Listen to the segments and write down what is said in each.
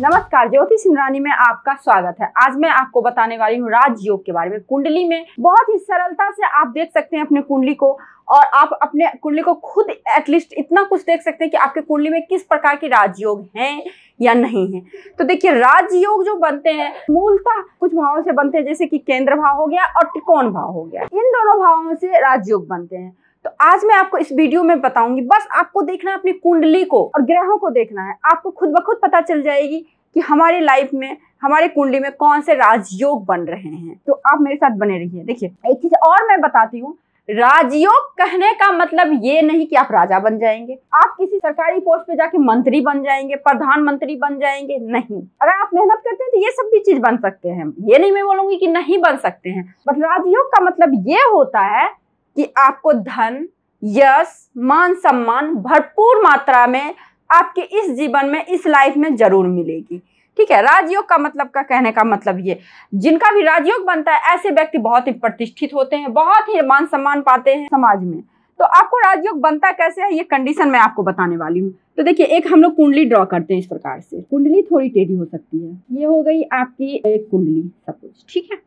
नमस्कार, ज्योति सिंधरानी में आपका स्वागत है। आज मैं आपको बताने वाली हूँ राजयोग के बारे में। कुंडली में बहुत ही सरलता से आप देख सकते हैं अपने कुंडली को और आप अपने कुंडली को खुद एटलीस्ट इतना कुछ देख सकते हैं कि आपके कुंडली में किस प्रकार के राजयोग हैं या नहीं है। तो देखिए, राजयोग जो बनते हैं, मूलतः कुछ भावों से बनते हैं, जैसे कि केंद्र भाव हो गया और त्रिकोण भाव हो गया। इन दोनों भावों से राजयोग बनते हैं। तो आज मैं आपको इस वीडियो में बताऊँगी, बस आपको देखना है अपनी कुंडली को और ग्रहों को देखना है। आपको खुद ब खुद पता चल जाएगी कि हमारे लाइफ में, हमारे कुंडली में कौन से राजयोग बन रहे हैं। तो आप मेरे साथ बने रहिए। देखिए, एक चीज़ और मैं बताती हूँ, राजयोग कहने का मतलब ये नहीं कि आप राजा बन जाएँगे। आप किसी सरकारी पोस्ट पे जाके मंत्री बन जाएँगे, प्रधानमंत्री बन जाएँगे, नहीं। अगर आप मेहनत करते हैं तो ये सब भी चीज़ बन सकते हैं। ये नहीं मैं बोलूँगी कि नहीं बन सकते हैं बट राजयोग का मतलब ये होता है कि आपको धन, यश, मान सम्मान भरपूर मात्रा में आपके इस जीवन में, इस लाइफ में ज़रूर मिलेगी। ठीक है? राजयोग का मतलब का कहने का मतलब ये, जिनका भी राजयोग बनता है, ऐसे व्यक्ति बहुत ही प्रतिष्ठित होते हैं, बहुत ही मान सम्मान पाते हैं समाज में। तो आपको राजयोग बनता कैसे है? ये कंडीशन मैं आपको बताने वाली हूँ। तो देखिए, एक हम लोग कुंडली ड्रॉ करते हैं इस प्रकार से। कुंडली थोड़ी टेढ़ी हो सकती है। ये हो गई आपकी एक कुंडली सपोज़ ठीक है?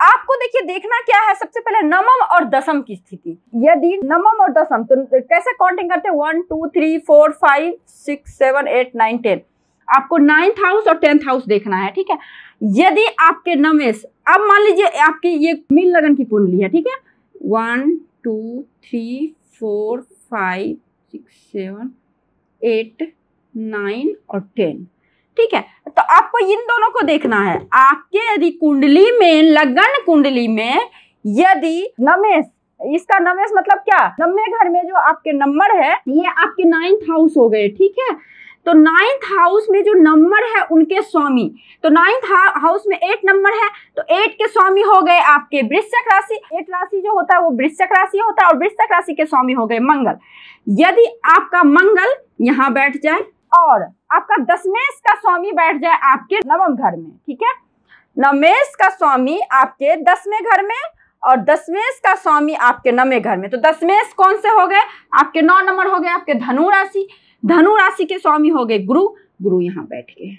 आपको देखिए, देखना क्या है, सबसे पहले नमम और दसम की स्थिति। यदि नवम और दसम तो कैसे काउंटिंग करते हैं? One two three four five six seven eight nine ten आपको नाइन्थ हाउस और टेंथ हाउस देखना है, ठीक है? यदि आपके नमेश अब मान लीजिए आपकी ये मीन लगन की कुंडली है, ठीक है? One two three four five six seven eight nine और टेन ठीक है? तो आपको इन दोनों को देखना है। आपके यदि कुंडली में, लगन कुंडली में यदि नमेश, इसका नमेश मतलब क्या? नब्बे घर में जो आपके नंबर है, ये आपके नाइन्थ हाउस हो गए, ठीक है? तो नाइन्थ हाउस में जो नंबर है, उनके स्वामी। तो नाइन्थ हाउस में एट नंबर है तो एट के स्वामी हो गए आपके वृश्चक राशि। एट राशि जो होता है, वो वृश्चक राशि होता है और वृश्चक राशि के स्वामी हो गए मंगल। यदि आपका मंगल यहाँ बैठ जाए और आपका दसमेश का स्वामी बैठ जाए आपके नवम घर में, ठीक है? नवमेश का स्वामी आपके दसवें घर में और दसवेश का स्वामी आपके नवे घर में। तो दसवेश कौन से हो गए? आपके नौ नंबर हो गए आपके धनु राशि। धनु राशि के स्वामी हो गए गुरु। गुरु यहाँ बैठ गए।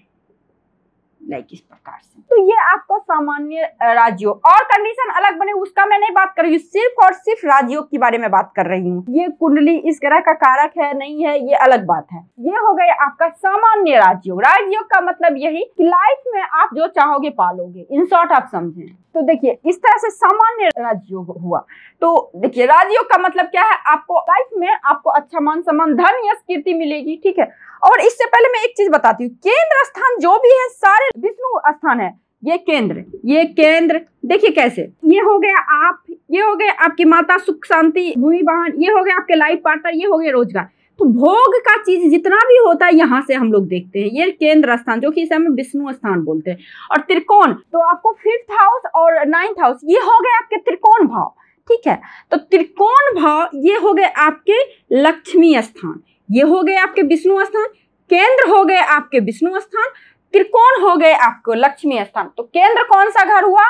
लाइक इस प्रकार से। तो ये आपको सामान्य राज्यों। और कंडीशन अलग बने, उसका मैं नहीं बात कर रही हूँ। सिर्फ़ और सिर्फ़ राजयोग के बारे में बात कर रही हूँ। ये कुंडली इस ग्रह का कारक है, नहीं है, ये अलग बात है। ये हो गए आपका सामान्य राज्यों। राज्यों का मतलब यही कि लाइफ में आप जो चाहोगे, पालोगे। इन शॉर्ट आप समझें। तो देखिए, इस तरह से सामान्य राजयोग हुआ। तो देखिए राजयोग का मतलब क्या है? आपको लाइफ में आपको अच्छा मान, सम्मान, धन या कीर्ति मिलेगी, ठीक है? और इससे पहले मैं एक चीज़ बताती हूँ। केंद्र स्थान जो भी है, सारे विष्णु स्थान है, ये केंद्र ये केंद्र, देखिए कैसे? ये हो गया आप, ये हो गए आपकी माता सुख शांति, भूमि वाहन ये हो गया आपके लाइफ पार्टनर ये हो गया रोज़गार। तो भोग का चीज़ जितना भी होता है, यहाँ से हम लोग देखते हैं। ये केंद्र स्थान, जो कि इसे हम विष्णु स्थान बोलते हैं। और त्रिकोण तो आपको फिफ्थ हाउस और नाइन्थ हाउस ये हो गए आपके त्रिकोण भाव, ठीक है? तो त्रिकोण भाव, ये हो गए आपके लक्ष्मी स्थान, ये हो गए आपके विष्णु स्थान, केंद्र हो गए आपके विष्णु स्थान, त्रिकोण हो गए आपको लक्ष्मी स्थान। तो केंद्र कौन सा घर हुआ?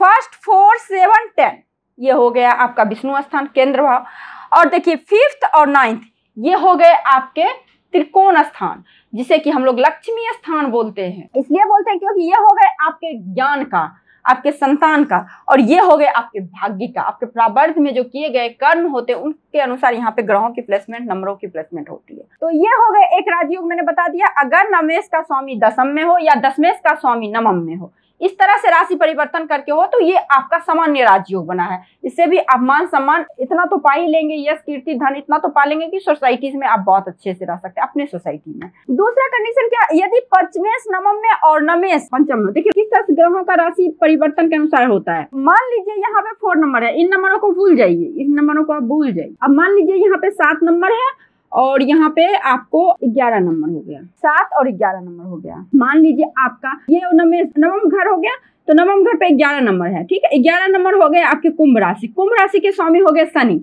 फ़र्स्ट फोर सेवन टेन ये हो गया आपका विष्णु स्थान, केंद्र भाव। और देखिए फिफ्थ और नाइन्थ ये हो गए आपके त्रिकोण स्थान, जिसे कि हम लोग लक्ष्मी स्थान बोलते हैं। इसलिए बोलते हैं क्योंकि ये हो गए आपके ज्ञान का, आपके संतान का, और ये हो गए आपके भाग्य का, आपके प्रावर्ध में जो किए गए कर्म होते हैं, उनके अनुसार यहाँ पे ग्रहों की प्लेसमेंट नंबरों की प्लेसमेंट होती है। तो ये हो गए एक राजयोग, मैंने बता दिया, अगर नमेश का स्वामी दसम में हो या दसमेश का स्वामी नवम में हो इस तरह से राशि परिवर्तन करके हो तो ये आपका सामान्य राजयोग बना है। इससे भी आप मान सम्मान इतना तो पा ही लेंगे, यश, कीर्ति, धन इतना तो पा लेंगे कि सोसाइटीज में आप बहुत अच्छे से रह सकते हैं, अपने सोसाइटी में। दूसरा कंडीशन क्या, यदि पंचमेश नवम में और नमेश पंचम में देखिए किस तरह से ग्रहों का राशि परिवर्तन के अनुसार होता है। मान लीजिए यहाँ पे फोर नंबर है, इन नंबरों को भूल जाइए, इन नंबरों को आप भूल जाइए। अब मान लीजिए यहाँ पे सात नंबर है और यहाँ पे आपको ग्यारह नंबर हो गया। सात और ग्यारह नंबर हो गया। मान लीजिए आपका ये नवम घर हो गया तो नवम घर पे ग्यारह नंबर है, ठीक है? ग्यारह नंबर हो गए आपके कुंभ राशि। कुंभ राशि के स्वामी हो गए शनि।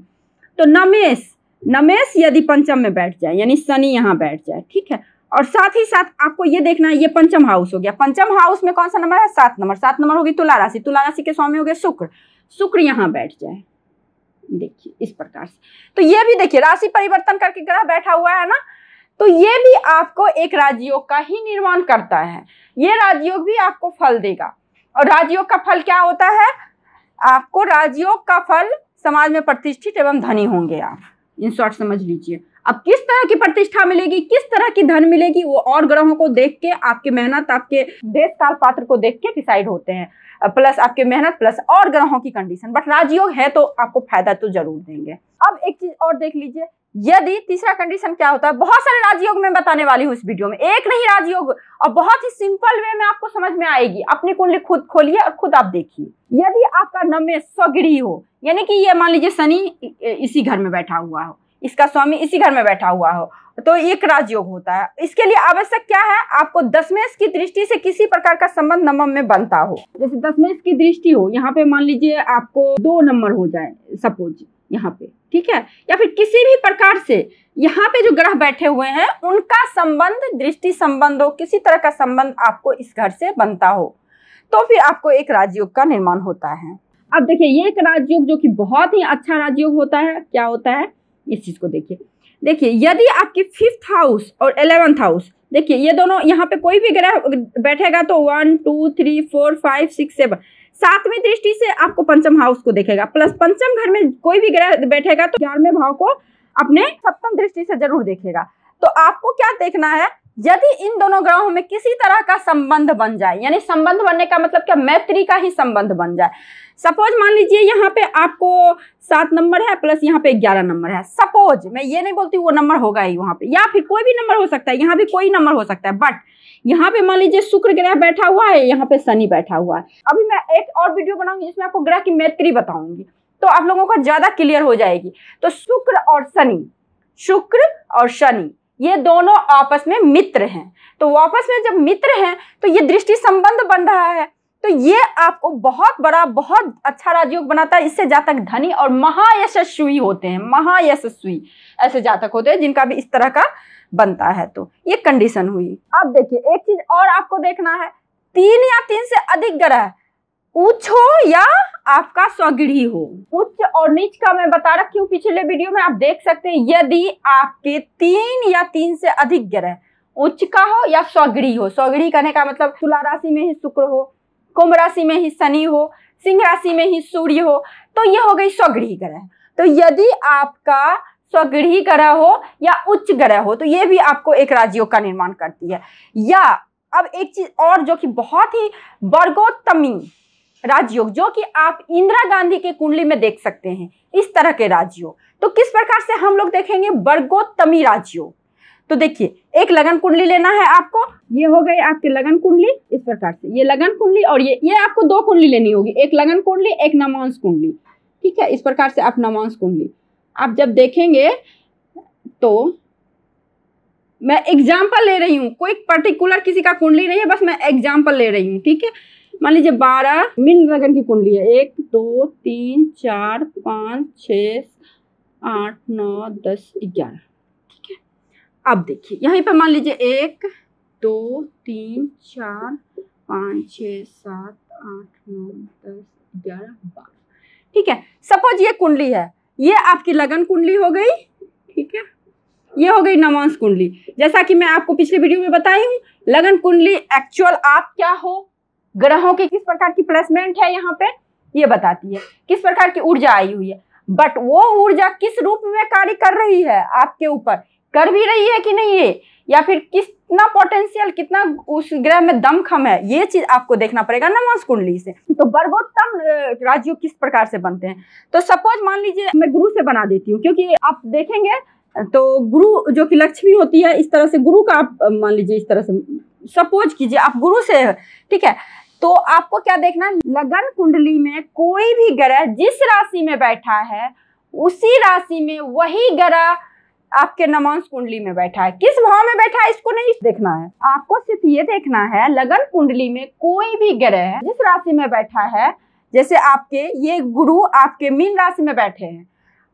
तो नमेश नमेश यदि पंचम में बैठ जाए, यानी शनि यहाँ बैठ जाए, ठीक है? और साथ ही साथ आपको ये देखना है, ये पंचम हाउस हो गया। पंचम हाउस में कौन सा नंबर है? सात नंबर। सात नंबर होगी तुला राशि। तुला राशि के स्वामी हो गए शुक्र। शुक्र यहाँ बैठ जाए। देखिए, इस प्रकार से। तो ये भी देखिए, राशि परिवर्तन करके ग्रह बैठा हुआ है ना? तो ये भी आपको एक राजयोग का ही निर्माण करता है। ये राजयोग भी आपको फल देगा। और राजयोग का फल क्या होता है? आपको राजयोग का फल समाज में प्रतिष्ठित एवं धनी होंगे आप। इन शॉर्ट समझ लीजिए। अब किस तरह की प्रतिष्ठा मिलेगी, किस तरह की धन मिलेगी, वो और ग्रहों को देख के, आपकी मेहनत, आपके देश काल पात्र को देख के डिसाइड होते हैं। प्लस आपके मेहनत प्लस और ग्रहों की कंडीशन बट राजयोग है तो आपको फ़ायदा तो ज़रूर देंगे। अब एक चीज़ और देख लीजिए, यदि तीसरा कंडीशन क्या होता है, बहुत सारे राजयोग में बताने वाली हूँ इस वीडियो में। एक नहीं राजयोग, और बहुत ही सिंपल वे में आपको समझ में आएगी। अपनी कुंडली खुद खोलिए और खुद आप देखिए। यदि आपका नमे स्वगृह हो, यानी कि ये मान लीजिए शनि, इसी घर में बैठा हुआ हो इसका स्वामी इसी घर में बैठा हुआ हो। तो एक राजयोग होता है। इसके लिए आवश्यक क्या है? आपको दसमेश की दृष्टि से किसी प्रकार का संबंध नमम में बनता हो। जैसे दसमेश की दृष्टि हो, यहाँ पे मान लीजिए आपको दो नंबर हो जाए सपोज़ यहाँ पे, ठीक है? या फिर किसी भी प्रकार से यहाँ पे जो ग्रह बैठे हुए हैं, उनका संबंध, दृष्टि संबंध हो, किसी तरह का संबंध आपको इस घर से बनता हो। तो फिर आपको एक राजयोग का निर्माण होता है। अब देखिए, ये एक राजयोग जो कि बहुत ही अच्छा राजयोग होता है, क्या होता है? इस चीज़ को देखिए। देखिए, यदि आपकी फिफ्थ हाउस और एलेवंथ हाउस देखिए, ये दोनों यहाँ पे कोई भी ग्रह बैठेगा तो one two three four five six seven सातवीं दृष्टि से आपको पंचम हाउस को देखेगा। प्लस पंचम घर में कोई भी ग्रह बैठेगा तो ग्यारहवें भाव को अपने सप्तम दृष्टि से ज़रूर देखेगा। तो आपको क्या देखना है? यदि इन दोनों ग्रहों में किसी तरह का संबंध बन जाए, यानी संबंध बनने का मतलब क्या? मैत्री का ही संबंध बन जाए। सपोज़ मान लीजिए यहाँ पे आपको सात नंबर है प्लस यहाँ पे ग्यारह नंबर है। सपोज़, मैं ये नहीं बोलती वो नंबर होगा ही वहाँ पे। या फिर कोई भी नंबर हो सकता है, यहाँ भी कोई नंबर हो सकता है बट यहाँ पे मान लीजिए शुक्र ग्रह बैठा हुआ है, यहाँ पे शनि बैठा हुआ है। अभी मैं एक और वीडियो बनाऊँगी जिसमें आपको ग्रह की मैत्री बताऊँगी। तो आप लोगों को ज़्यादा क्लियर हो जाएगी। तो शुक्र और शनि, शुक्र और शनि। ये दोनों आपस में मित्र हैं। तो आपस में जब मित्र हैं तो ये दृष्टि संबंध बन रहा है। तो ये आपको बहुत बड़ा, बहुत अच्छा राजयोग बनाता है। इससे जातक धनी और महायशस्वी होते हैं। महायशस्वी ऐसे जातक होते हैं जिनका भी इस तरह का बनता है। तो ये कंडीशन हुई। अब देखिए, एक चीज़ और आपको देखना है। तीन या तीन से अधिक ग्रह उच्च हो या आपका स्वगृही हो। उच्च और नीच का मैं बता रखी हूँ, पिछले वीडियो में आप देख सकते हैं, यदि आपके तीन या तीन से अधिक ग्रह उच्च का हो या स्वगृही हो। स्वगृही करने का मतलब तुला राशि में ही शुक्र हो, कुंभ राशि में ही शनि हो, सिंह राशि में ही सूर्य हो तो ये हो गई स्वगृही ग्रह। तो यदि आपका स्वगृही ग्रह हो या उच्च ग्रह हो तो ये भी आपको एक राजयोग का निर्माण करती है। या अब एक चीज़ और जो कि बहुत ही वर्गोत्तमी राजयोग, जो कि आप इंदिरा गांधी के कुंडली में देख सकते हैं, इस तरह के राजयोग। तो किस प्रकार से हम लोग देखेंगे वर्गोत्तमी राजयोग? तो देखिए, एक लगन कुंडली लेना है आपको। ये हो गए आपके लगन कुंडली, इस प्रकार से। ये लगन कुंडली और ये ये आपको दो कुंडली लेनी होगी, एक लगन कुंडली, एक नमांस कुंडली। ठीक है, इस प्रकार से आप नमांस कुंडली। आप जब देखेंगे तो मैं एग्ज़ाम्पल ले रही हूँ, कोई पर्टिकुलर किसी का कुंडली नहीं है, बस मैं एग्ज़ाम्पल ले रही हूँ, ठीक है? मान लीजिए बारह मिल लगन की कुंडली है। एक, दो, तीन, चार, पाँच छ आठ, नौ, दस, ग्यारह। ठीक है? अब देखिए, यहीं पर मान लीजिए एक, दो, तीन, चार, पाँच छ सात, आठ, नौ, दस, ग्यारह, बारह। ठीक है? सपोज़ ये कुंडली है, ये आपकी लगन कुंडली हो गई। ठीक है? ये हो गई नवांश कुंडली। जैसा कि मैं आपको पिछले वीडियो में बताई हूँ, लगन कुंडली एक्चुअल आप क्या हो? ग्रहों की किस प्रकार की प्लेसमेंट है यहाँ पे? ये बताती है, किस प्रकार की ऊर्जा आई हुई है? बट वो ऊर्जा किस रूप में कार्य कर रही है आपके ऊपर? कर भी रही है कि नहीं है? या फिर कितना पोटेंशियल कितना उस ग्रह में दम खम है? ये चीज़ आपको देखना पड़ेगा नमाज़ कुंडली से। तो वर्गोत्तम राज्यों किस प्रकार से बनते हैं? तो सपोज़ मान लीजिए, मैं गुरु से बना देती हूँ, क्योंकि आप देखेंगे तो गुरु, जो कि लक्ष्मी होती है, इस तरह से गुरु का आप मान लीजिए, इस तरह से सपोज़ कीजिए, आप गुरु से ठीक है? तो आपको क्या देखना, लगन कुंडली में कोई भी ग्रह जिस राशि में बैठा है, उसी राशि में वही ग्रह आपके नमांस कुंडली में बैठा है। किस भाव में बैठा है, इसको नहीं देखना है। आपको सिर्फ़ ये देखना है, लगन कुंडली में कोई भी ग्रह जिस राशि में बैठा है, जैसे आपके ये गुरु आपके मीन राशि में बैठे हैं,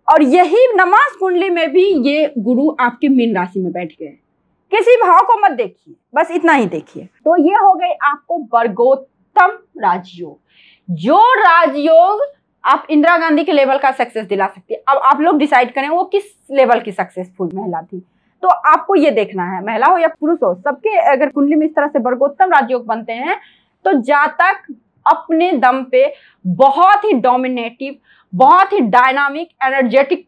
और यही नमाज़ कुंडली में भी ये गुरु आपके मीन राशि में बैठ गए किसी भाव को मत देखिए, बस इतना ही देखिए। तो ये हो गई आपको वर्गोत्तम राजयोग। जो राजयोग आप इंदिरा गांधी के लेवल का सक्सेस दिला सकती है। अब आप लोग डिसाइड करें, वो किस लेवल की सक्सेसफुल महिला थी। तो आपको ये देखना है, महिला हो या पुरुष हो, सबके अगर कुंडली में इस तरह से वर्गोत्तम राजयोग बनते हैं तो जातक अपने दम पे बहुत ही डोमिनेटिव बहुत ही डायनामिक एनर्जेटिक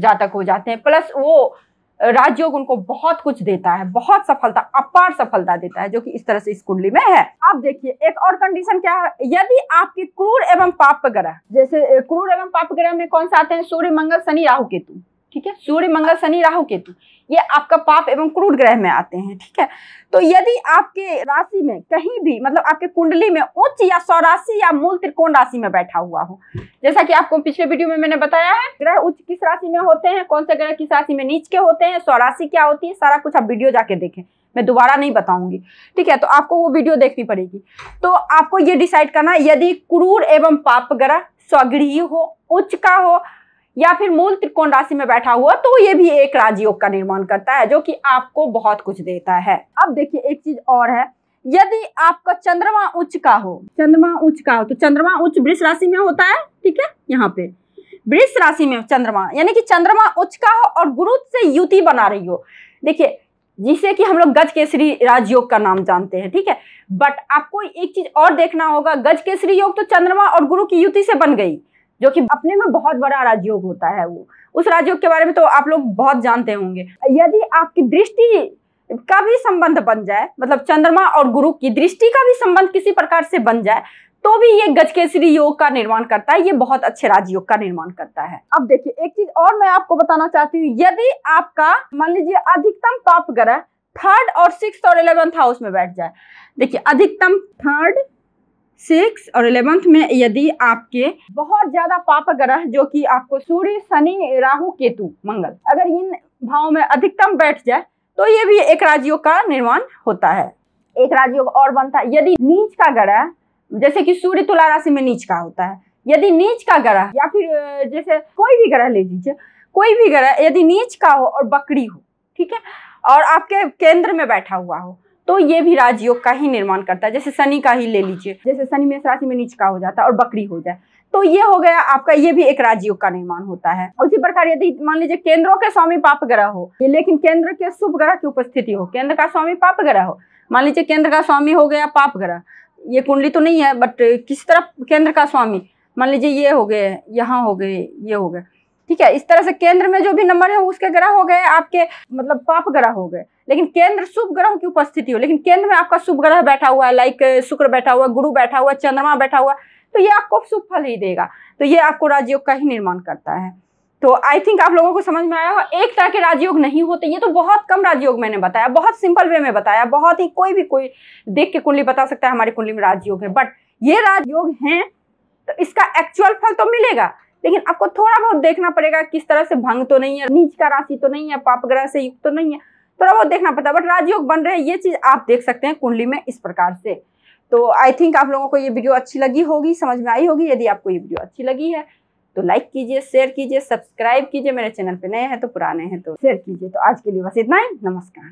जातक हो जाते हैं। प्लस वो राजयोग उनको बहुत कुछ देता है, बहुत सफलता, अपार सफलता देता है, जो कि इस तरह से इस कुंडली में है। अब देखिए, एक और कंडीशन क्या है? यदि आपके क्रूर एवं पाप ग्रह, जैसे क्रूर एवं पाप ग्रह में कौन सा आते हैं? सूर्य, मंगल, शनि, राहु, केतु। ठीक है? सूर्य, मंगल, शनि, राहु, केतु। ये आपका पाप एवं क्रूर ग्रह में आते हैं, ठीक है? तो यदि आपके राशि में कहीं भी मतलब आपके कुंडली में उच्च या सौराशि या मूल त्रिकोण राशि में बैठा हुआ हो, जैसा कि आपको पिछले वीडियो में मैंने बताया है, ग्रह उच्च किस राशि में होते हैं, कौन से ग्रह किस राशि में नीच के होते हैं सौराशि क्या होती है, सारा कुछ आप वीडियो जाके देखें, मैं दोबारा नहीं बताऊँगी, ठीक है? तो आपको वो वीडियो देखनी पड़ेगी। तो आपको ये डिसाइड करना यदि क्रूर एवं पाप ग्रह स्वगृही हो, उच्च का हो या फिर मूल त्रिकोण राशि में बैठा हुआ तो ये भी एक राजयोग का निर्माण करता है, जो कि आपको बहुत कुछ देता है। अब देखिए, एक चीज़ और है। यदि आपका चंद्रमा उच्च का हो, चंद्रमा उच्च का हो तो चंद्रमा उच्च वृक्ष राशि में होता है, ठीक है? यहाँ पे। वृक्ष राशि में चंद्रमा, यानी कि चंद्रमा उच्च का हो और गुरु से युति बना रही हो। देखिए, जिसे कि हम लोग गज केसरी राजयोग का नाम जानते हैं, ठीक है? बट आपको एक चीज़ और देखना होगा गज केसरी योग तो चंद्रमा और गुरु की युति से बन गई। जो कि अपने में बहुत बड़ा राजयोग होता है वो। उस राजयोग के बारे में तो आप लोग बहुत जानते होंगे। यदि आपकी दृष्टि का भी संबंध बन जाए मतलब चंद्रमा और गुरु की दृष्टि का भी संबंध किसी प्रकार से बन जाए तो भी ये गजकेसरी योग का निर्माण करता है, ये बहुत अच्छे राजयोग का निर्माण करता है। अब देखिए, एक चीज़ और मैं आपको बताना चाहती हूँ, यदि आपका, मान लीजिए, अधिकतम पाप ग्रह थर्ड और सिक्स और इलेवेंथ हाउस में बैठ जाए, देखिए, अधिकतम थर्ड सिक्स और इलेवेंथ में यदि आपके बहुत ज़्यादा पाप ग्रह जो कि आपको सूर्य, शनि, राहु, केतु, मंगल, अगर इन भाव में अधिकतम बैठ जाए तो ये भी एक राजयोग का निर्माण होता है। एक राजयोग और बनता है। यदि नीच का ग्रह, जैसे कि सूर्य तुला राशि में नीच का होता है, यदि नीच का ग्रह या फिर जैसे कोई भी ग्रह ले लीजिए, कोई भी ग्रह यदि नीच का हो और बकरी हो, ठीक है, और आपके केंद्र में बैठा हुआ हो तो ये भी राजयोग का ही निर्माण करता है। जैसे शनि का ही ले लीजिए। जैसे शनि में राशि में नीच का हो जाता है और बकरी हो जाए। तो ये हो गया आपका, ये भी एक राजयोग का निर्माण होता है। उसी प्रकार यदि मान लीजिए केंद्रों के स्वामी पाप ग्रह हो, लेकिन केंद्र के शुभ ग्रह की उपस्थिति हो, केंद्र का स्वामी पाप ग्रह हो, मान लीजिए केंद्र का स्वामी हो गया पाप ग्रह ये कुंडली तो नहीं है बट किस तरफ़ केंद्र का स्वामी? मान लीजिए ये हो गए, यहाँ हो गए, ये हो गए। ठीक है, इस तरह से केंद्र में जो भी नंबर है, उसके ग्रह हो गए, आपके मतलब पाप ग्रह हो गए। लेकिन केंद्र शुभ ग्रह की उपस्थिति हो, लेकिन केंद्र में आपका शुभ ग्रह बैठा हुआ है लाइक शुक्र बैठा हुआ, गुरु बैठा हुआ, चंद्रमा बैठा हुआ तो ये आपको शुभ फल ही देगा। तो ये आपको राजयोग का ही निर्माण करता है। तो आई थिंक आप लोगों को समझ में आया हो एक तरह के राजयोग नहीं होते, ये तो बहुत कम राजयोग मैंने बताया, बहुत सिंपल वे में बताया, बहुत ही कोई भी कोई देख के कुंडली बता सकता है, हमारी कुंडली में राजयोग है बट ये राजयोग हैं तो इसका एक्चुअल फल तो मिलेगा, लेकिन आपको थोड़ा बहुत देखना पड़ेगा, किस तरह से भंग तो नहीं है, नीच का राशि तो नहीं है, पाप ग्रह से युक्त तो नहीं है थोड़ा बहुत देखना पड़ता है बट राजयोग बन रहे हैं, ये चीज़ आप देख सकते हैं कुंडली में इस प्रकार से। तो आई थिंक आप लोगों को ये वीडियो अच्छी लगी होगी, समझ में आई होगी, यदि आपको ये वीडियो अच्छी लगी है तो लाइक कीजिए शेयर कीजिए सब्सक्राइब कीजिए, मेरे चैनल पे नए हैं तो पुराने हैं तो शेयर कीजिए। तो आज के लिए बस इतना ही, नमस्कार।